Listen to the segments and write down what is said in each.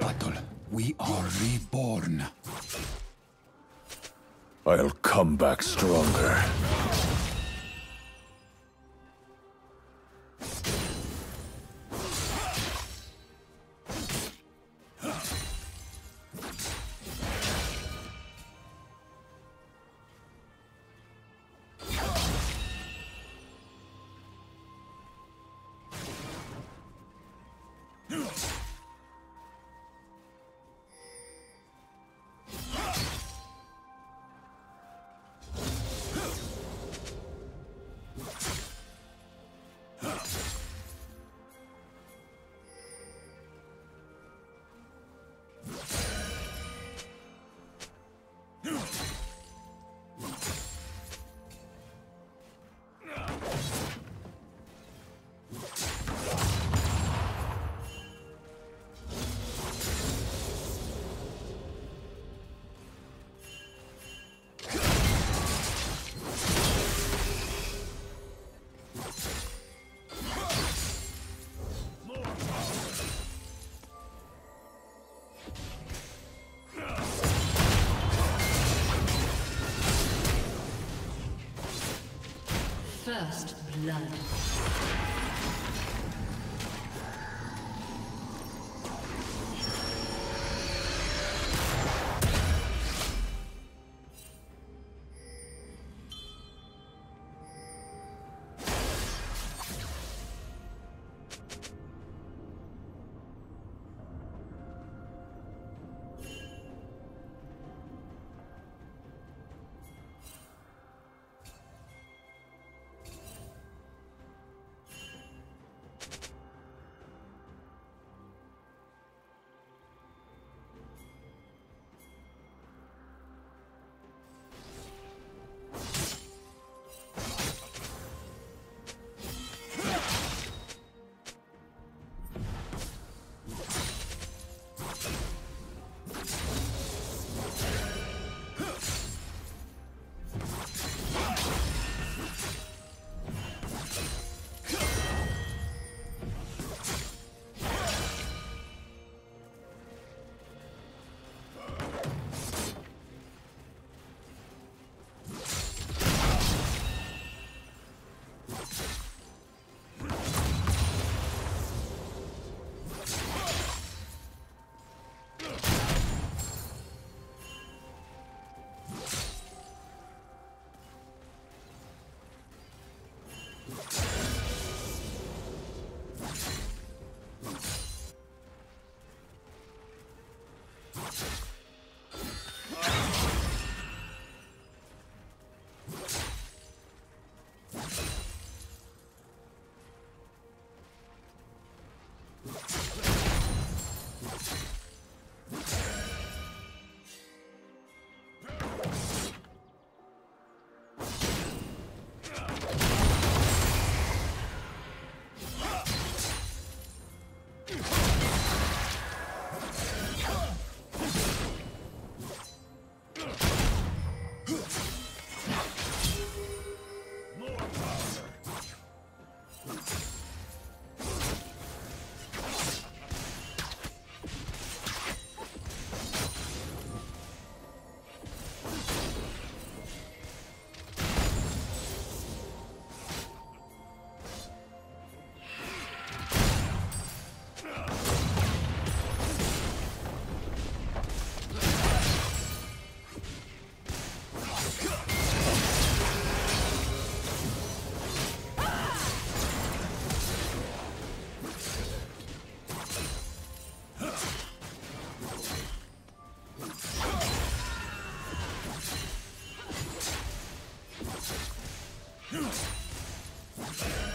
battle, we are reborn. I'll come back stronger. First blood. Hmph!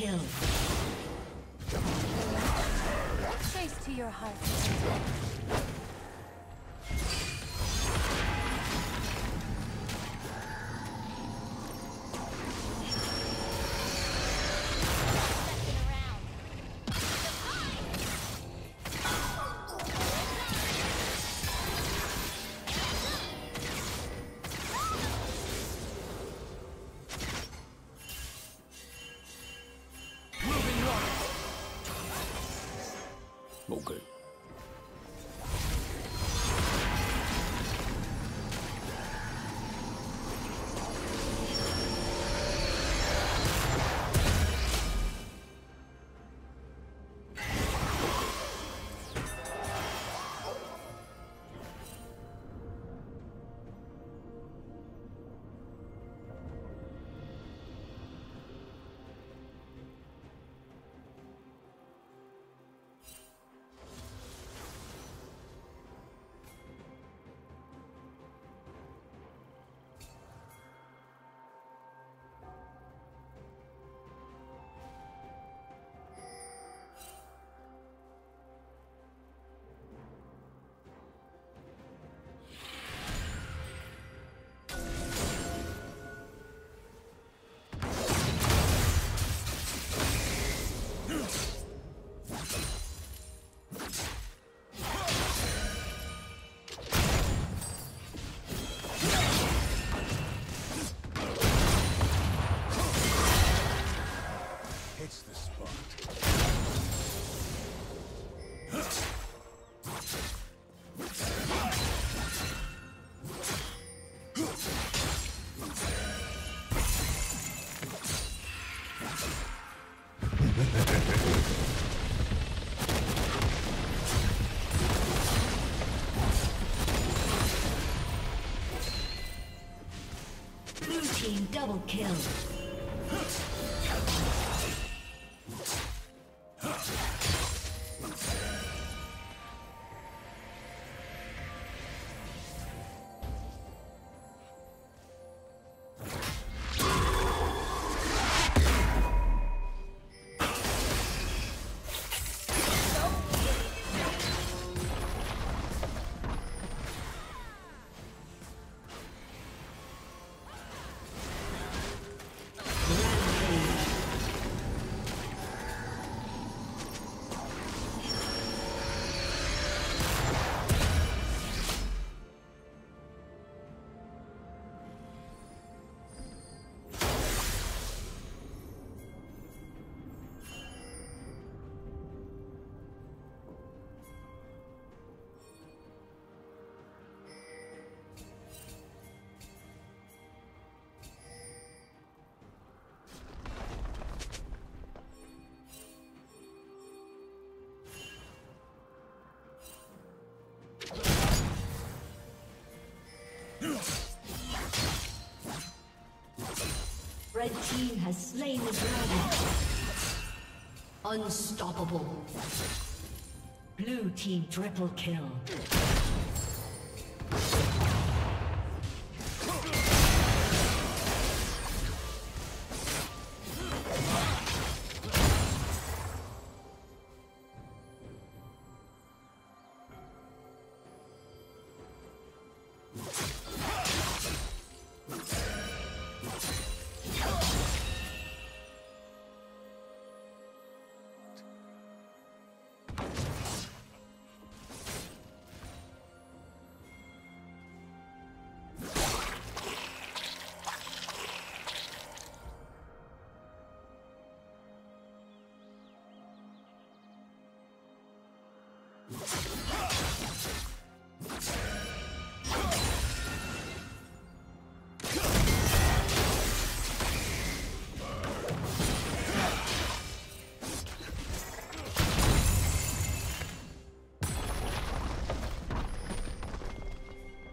kill. Chase to your heart. 僕。Team double kill. Red team has slain the dragon. Unstoppable. Blue team triple kill.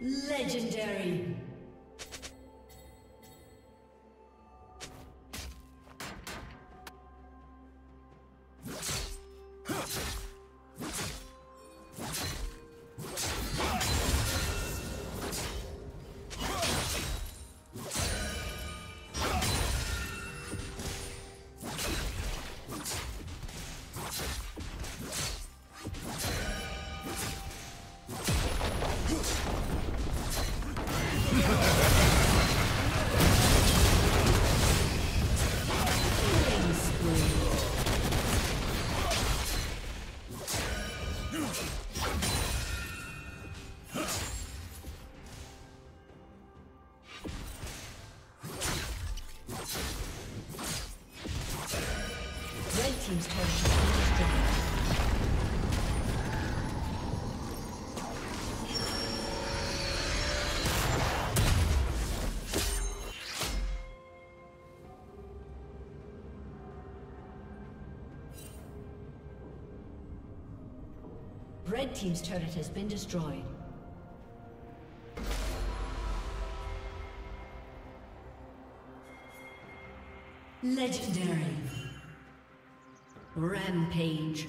Legendary. Red team's turret has been destroyed. Legendary. Rampage.